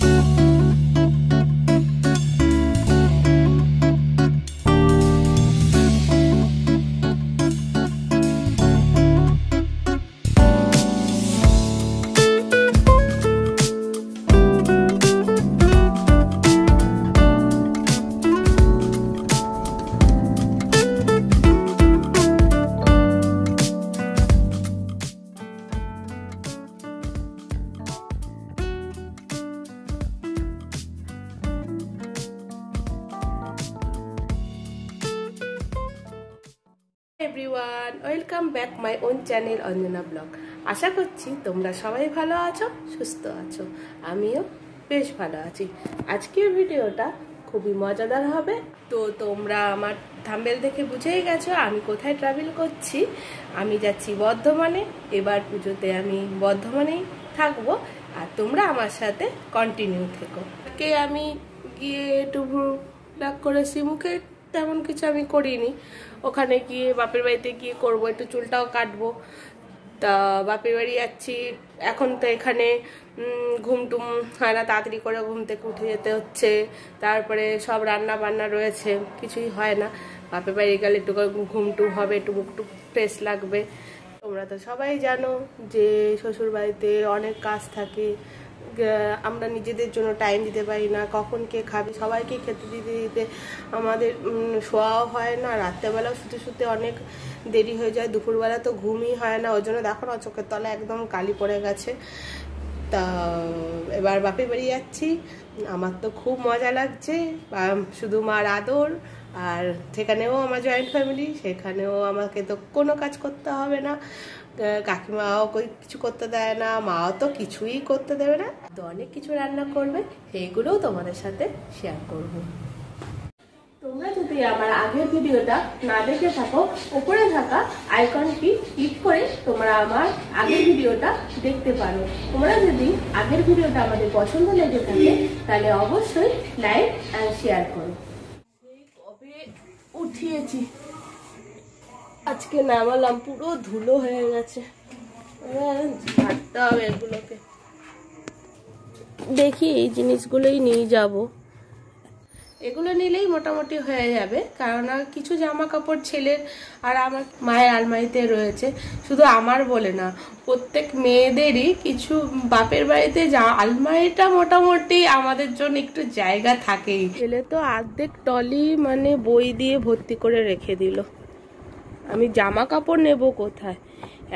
you back my own channel Anjana blog আশা করছি তোমরা সবাই ভালো আছো, সুস্থ আছো। আমিও বেশ ভালো আছি। আজকের ভিডিওটা খুবই মজাদার হবে। তো তোমরা আমার থাম্বেল দেখে বুঝেই গেছো, আমি কোথায় ট্রাভেল করছি। আমি যাচ্ছি বর্ধমানে। এবার পুজোতে আমি বর্ধমানেই থাকব। আর তোমরা আমার সাথে কন্টিনিউ থেকো। কে আমি গিয়ে টুভু ডাক করেছি মুখে তেমন কিছু আমি করিনি। ওখানে গিয়ে বাপের বাড়িতে গিয়ে করব, একটু চুলটাও কাটবো। তা বাপের বাড়ি যাচ্ছি। এখন তো এখানে ঘুম টুম হয় না, তাড়াতাড়ি করে ঘুম থেকে উঠে যেতে হচ্ছে। তারপরে সব রান্না বান্না রয়েছে, কিছুই হয় না। বাপের বাড়ি গেলে একটু ঘুম টুম হবে, একটু বুক টুক ফ্রেশ লাগবে। তোমরা তো সবাই জানো যে শ্বশুর বাড়িতে অনেক কাজ থাকে। আমরা নিজেদের জন্য টাইম দিতে পারি না, কখন কে খাবে, সবাইকে খেতে দিতে দিতে আমাদের শোয়াও হয় না, রাত্রেবেলাও শুতে শুতে অনেক দেরি হয়ে যায়, দুপুরবেলা তো ঘুমই হয় না, ওই জন্য দেখো না, চোখের তলা একদম কালি পড়ে গেছে। তা, এবার বাপে বাড়ি যাচ্ছি, আমার তো খুব মজা লাগছে শুধু মার আদর, আর সেখানেও আমার জয়েন্ট ফ্যামিলি সেখানেও আমাকে তো কোনো কাজ করতে হবে না। কাকিমাও কিছু করতে দেয় না মাও তো কিছুই করতে দেবে না। তো অনেক কিছু রান্না করবে সেইগুলোও তোমাদের সাথে শেয়ার করব। তোমরা যদি আমার আগের ভিডিওটা না দেখে থাকো উপরে থাকা আইকনটি ক্লিক করে তোমরা আমার আগের ভিডিওটা দেখতে পারো। তোমরা যদি আগের ভিডিওটা আমাদের পছন্দ লেগে থাকে তাহলে অবশ্যই লাইক অ্যান্ড শেয়ার করো। উঠিয়েছি? আজকে নামালাম, পুরো ধুলো হয়ে গেছে। হবে এগুলোকে। দেখি এই জিনিসগুলোই নিয়ে যাব। এগুলো নিলেই মোটামুটি হয়ে যাবে, কারণ কিছু জামা কাপড় ছেলের আর আমার মায়ের আলমারিতে রয়েছে। শুধু আমার বলে না, প্রত্যেক মেয়েদেরই কিছু বাপের বাড়িতে যা আলমারিটা মোটামুটি আমাদের জন্য একটু জায়গা থাকেই। ছেলে তো অর্ধেক টলি মানে বই দিয়ে ভর্তি করে রেখে দিল। আমি জামা কাপড় নেব কোথায়?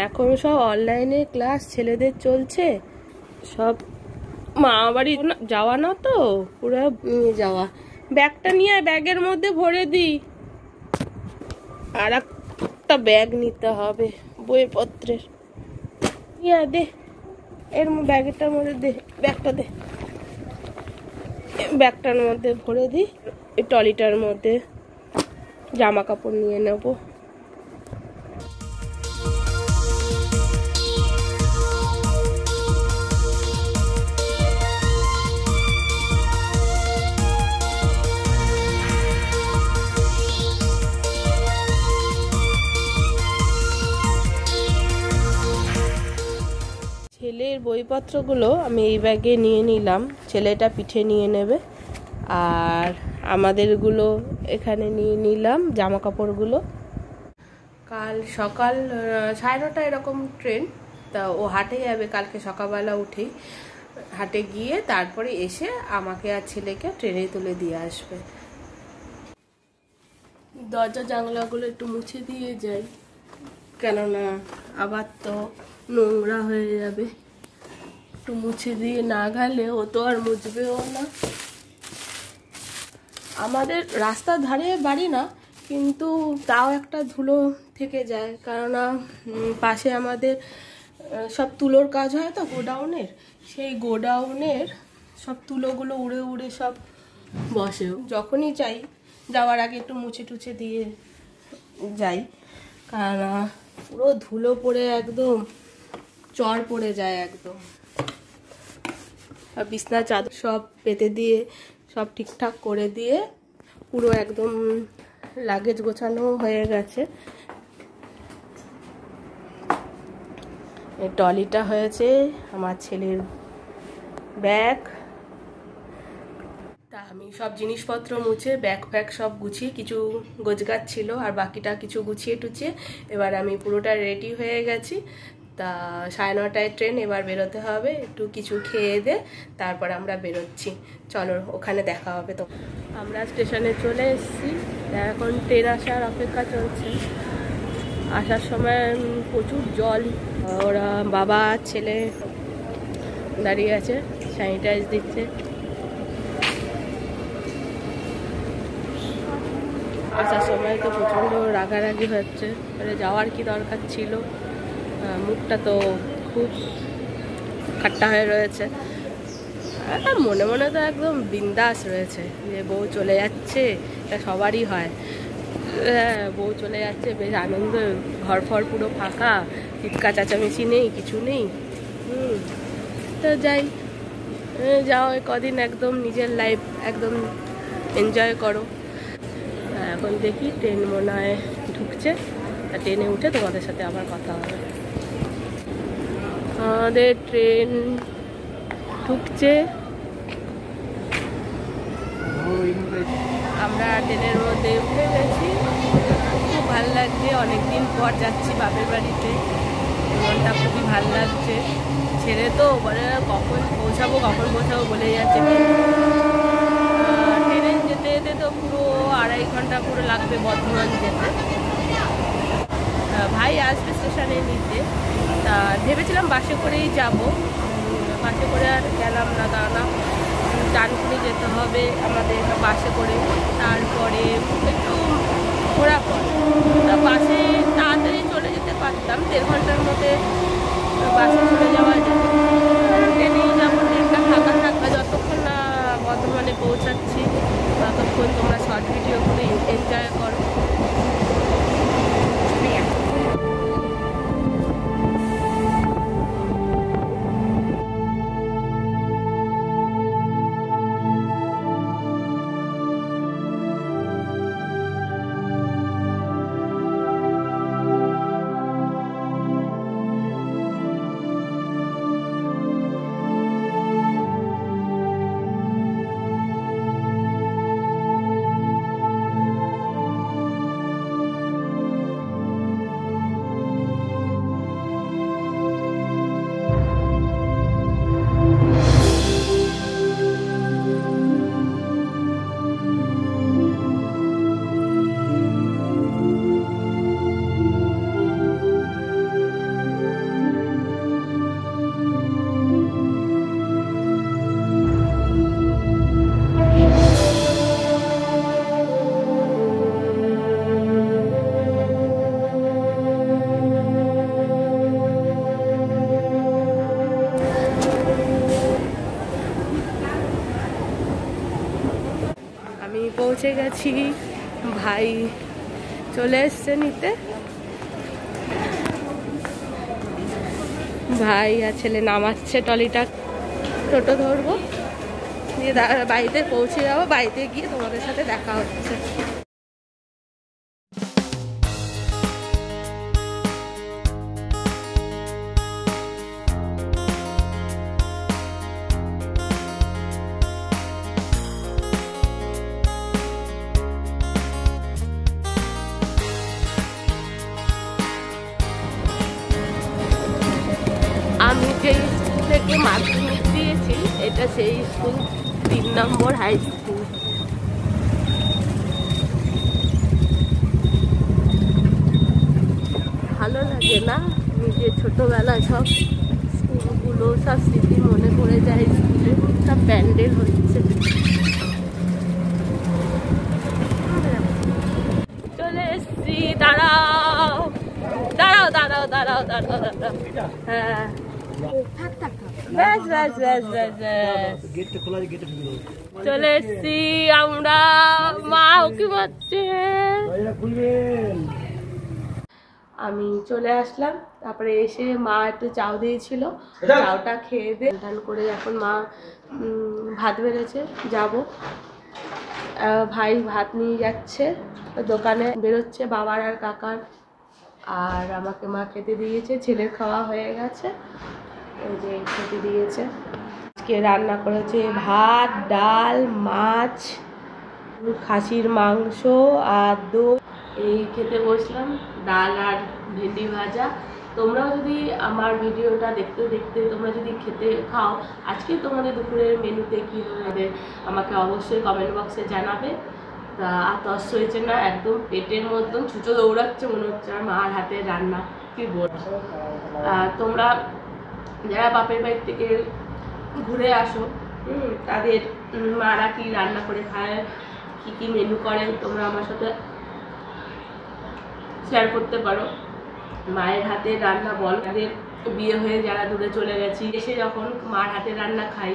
এখন সব অনলাইনে ক্লাস ছেলেদের চলছে। সব মা বাড়ি যাওয়া না তো? পুরো যাওয়া। ব্যাগটা নিয়ে ব্যাগের মধ্যে ভরে দিই। আর একটা ব্যাগ নিতে হবে, বইপত্রের। নিয়ে দে। এর ব্যাগেরটার মধ্যে দে, ব্যাগটা দে। ব্যাগটার মধ্যে ভরে দিই টলিটার মধ্যে জামা কাপড় নিয়ে নেব। ছেলের বইপত্রগুলো আমি এই ব্যাগে নিয়ে নিলাম। ছেলেটা পিঠে নিয়ে নেবে। আর আমাদেরগুলো এখানে নিয়ে নিলাম জামা কাপড়গুলো কাল সকাল সাড়ে নটা এরকম ট্রেন, তা ও হাটে যাবে কালকে সকালবেলা উঠেই। হাটে গিয়ে তারপরে এসে আমাকে আর ছেলেকে ট্রেনে তুলে দিয়ে আসবে। দরজা জানলাগুলো একটু মুছে দিয়ে যাই। কেননা আবার তো নোংরা হয়ে যাবে। একটু মুছে দিয়ে না গেলে ও তো আর মুছবেও না। আমাদের রাস্তার ধারে বাড়ি না, কিন্তু তাও একটা ধুলো থেকে যায়। কেননা পাশে আমাদের সব তুলোর কাজ হয় তো গোডাউনের। সেই গোডাউনের সব তুলোগুলো উড়ে উড়ে সব বসে। যখনই চাই, যাওয়ার আগে একটু মুছে টুছে দিয়ে যাই। কারণ পুরো ধুলো পড়ে একদম। চর পড়ে যায় একদম। আর বিছনা চাদর সব পেতে দিয়ে সব ঠিকঠাক করে দিয়ে পুরো একদম লাগেজ গোছানো হয়ে গেছে। এই টলিটা হয়েছে আমার ছেলের ব্যাগ। তা আমি সব জিনিসপত্র মুছে ব্যাগ ফ্যাগ সব গুছিয়ে কিছু গোছগাছ ছিল আর বাকিটা কিছু গুছিয়ে টুছিয়ে এবার আমি পুরোটা রেডি হয়ে গেছি। তা সাড়ে নটায় ট্রেন, এবার বেরোতে হবে, একটু কিছু খেয়ে দে, তারপর আমরা বেরোচ্ছি। চলো, ওখানে দেখা হবে তো। আমরা স্টেশনে চলে এসেছি। এখন ট্রেন আসার অপেক্ষা চলছে। আসার সময় প্রচুর জল। ওরা বাবা, ছেলে দাঁড়িয়ে আছে স্যানিটাইজ দিচ্ছে। আসার সময় তো প্রচণ্ড রাগারাগি হচ্ছে। যাওয়ার কি দরকার ছিল? মুখটা তো খুব খাট্টা হয়ে রয়েছে। মনে মনে তো একদম বিন্দাস রয়েছে যে বউ চলে যাচ্ছে, এটা সবারই হয়। হ্যাঁ বউ চলে যাচ্ছে, বেশ আনন্দ ঘর ফর পুরো ফাঁকা চিৎকার চেঁচামেচি নেই, কিছু নেই। তো যাই যাও কদিন একদম নিজের লাইফ একদম এনজয় করো। এখন দেখি ট্রেন মনে হয় ঢুকছে ট্রেনে উঠে তোমাদের সাথে আবার কথা হবে। আমাদের ট্রেন ঢুকছে। আমরা ট্রেনের মধ্যে উঠে গেছি। খুব ভালো লাগছে। অনেকদিন পর যাচ্ছি বাপের বাড়িতে। মনটা খুবই ভালো লাগছে। ছেড়ে তো বলে কখন পৌঁছাবো কখন পৌঁছাবো বলে যাচ্ছে ট্রেনে যেতে যেতে তো পুরো আড়াই ঘণ্টা পুরো লাগবে বর্ধমান যেতে। ভাই আসবে স্টেশনে নিতে। তা ভেবেছিলাম বাসে করেই যাব। বাসে করে আর গেলাম না দাঁড়া ডানকুনি যেতে হবে আমাদের বাসে করে। তারপরে একটু ঘোরা পর বাসে তাড়াতাড়ি চলে যেতে পারতাম। দেড় ঘণ্টার মধ্যে বাসে চলে যাওয়া যেত। পৌঁছে গেছি। ভাই চলে এসছে নিতে। ভাই আর ছেলে নামাচ্ছে টলিটা টোটো ধরবো। দিয়ে বাড়িতে পৌঁছে যাব। বাড়িতে গিয়ে তোমাদের সাথে দেখা হচ্ছে। থেকে মাধ্যমিক দিয়েছি, এটা সেই স্কুল, তিন নম্বর হাই স্কুল ভালো লাগে না নিজের ছোটবেলা সব স্কুলগুলো, সব স্মৃতি মনে পড়ে যায় স্কুলে, সব প্যান্ডেল হচ্ছে। চলে এসছি, দাঁড়াও। দাঁড়াও দাঁড়াও দাঁড়াও দাঁড়াও দাঁড়াও। হ্যাঁ। ব্যাস ব্যাস ব্যাস ব্যাস ব্যাস। চলে এসছি আমরা। মা উকি মারছে? আমি চলে আসলাম। তারপরে এসে মা একটু চাউ দিয়েছিল। চাউটা খেয়ে দিয়ে করে এখন মা ভাত বেড়েছে। যাব। ভাই ভাত নিয়ে যাচ্ছে। দোকানে বেরোচ্ছে বাবার আর কাকার। আর আমাকে মা খেতে দিয়েছে। ছেলের খাওয়া হয়ে গেছে। যে খেতে দিয়েছে। আজকে রান্না করেছে ভাত, ডাল, মাছ, খাসির মাংস আর দই এই খেতে বসলাম, ডাল আর ভেন্ডি ভাজা। তোমরাও যদি আমার ভিডিওটা দেখতে দেখতে তোমরা যদি খেতে খাও, আজকে তোমাদের দুপুরের মেনুতে কী হবে আমাকে অবশ্যই কমেন্ট বক্সে জানাবে। তা আর তস হয়েছে না, একদম পেটের মতন ছুটো দৌড়াচ্ছে মনে হচ্ছে মার হাতের রান্না। কি আর তোমরা যারা বাপের বাড়ি থেকে ঘুরে আসো তাদের মারা কি রান্না করে খায়, কি কি মেনু করে, তোমরা আমার সাথে শেয়ার করতে পারো। মায়ের হাতে রান্না বল, তাদের বিয়ে হয়ে যারা দূরে চলে গেছি, এসে যখন মার হাতে রান্না খাই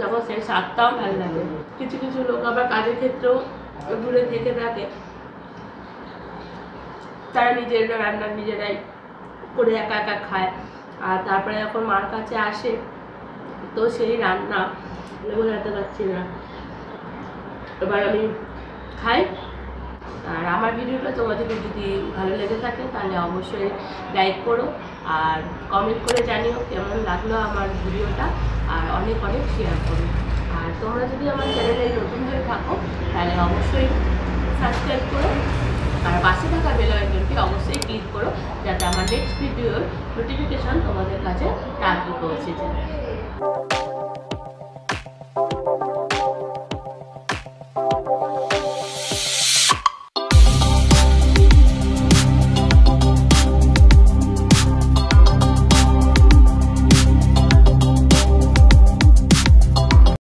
যখন সেই স্বাদটাও ভালো লাগে। কিছু কিছু লোক আবার কাজের ক্ষেত্রেও দূরে থেকে থাকে। তারা নিজেরা রান্না নিজেরাই করে একা একা খায়। আর তারপরে যখন মার কাছে আসে, তো সেই রান্না বোঝাতে পারছি না। এবার আমি খাই। আর আমার ভিডিওটা তোমাদের যদি ভালো লেগে থাকে, তাহলে অবশ্যই লাইক করো আর কমেন্ট করে জানিও কেমন লাগল আমার ভিডিওটা। আর অনেক অনেক শেয়ার করো। আর তোমরা যদি আমার চ্যানেলে নতুন হয়ে থাকো, তাহলে অবশ্যই সাবস্ক্রাইব করো। আর পাশে থাকা বেল আইকনটি অবশ্যই ক্লিক করো যাতে আমার নেক্সট ভিডিওর নোটিফিকেশন তোমাদের কাছে তাড়াতাড়ি পৌঁছে যায়।